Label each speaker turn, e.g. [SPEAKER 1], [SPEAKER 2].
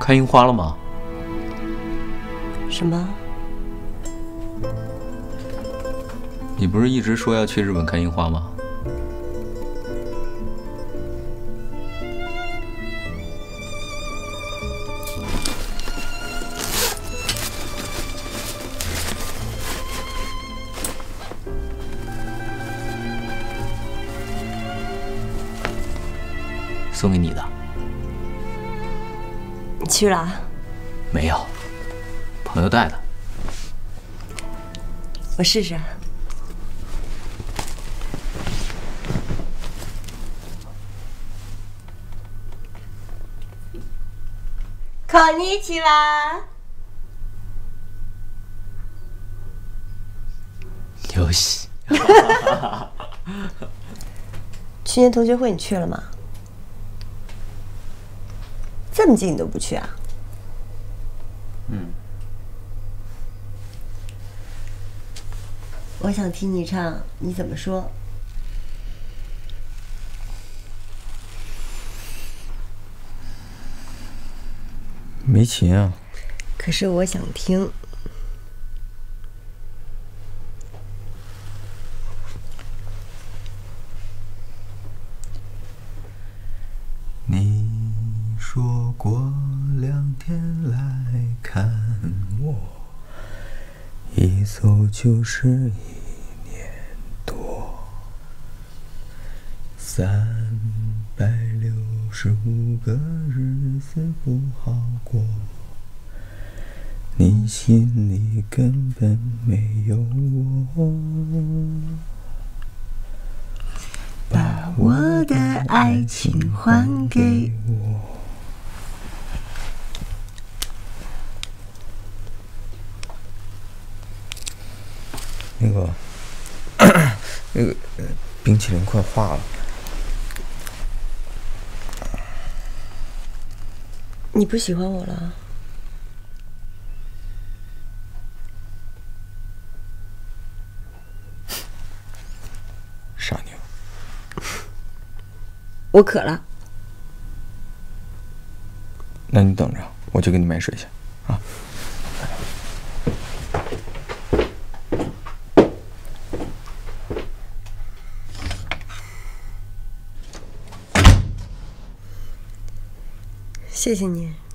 [SPEAKER 1] 开樱花了吗？
[SPEAKER 2] 什么？
[SPEAKER 1] 你不是一直说要去日本看樱花吗？送给你的。
[SPEAKER 2] 你去了？
[SPEAKER 1] 没有，朋友带的。
[SPEAKER 2] 我试试。こんにちは。
[SPEAKER 1] 游戏。
[SPEAKER 2] 去年同学会你去了吗？ 这么近你都不去啊？
[SPEAKER 1] 嗯。
[SPEAKER 2] 我想听你唱，你怎么说？
[SPEAKER 1] 没琴啊。
[SPEAKER 2] 可是我想听。
[SPEAKER 1] 你说过两天来看我，一走就是一年多，三百六十五个日子不好过，你心里根本没有我。
[SPEAKER 2] 把我的爱情还给我。
[SPEAKER 1] 那个，那个冰淇淋快化了。
[SPEAKER 2] 你不喜欢我了？
[SPEAKER 1] 傻妞。
[SPEAKER 2] 我渴了。
[SPEAKER 1] 那你等着，我去给你买水去，啊。
[SPEAKER 2] 谢谢你。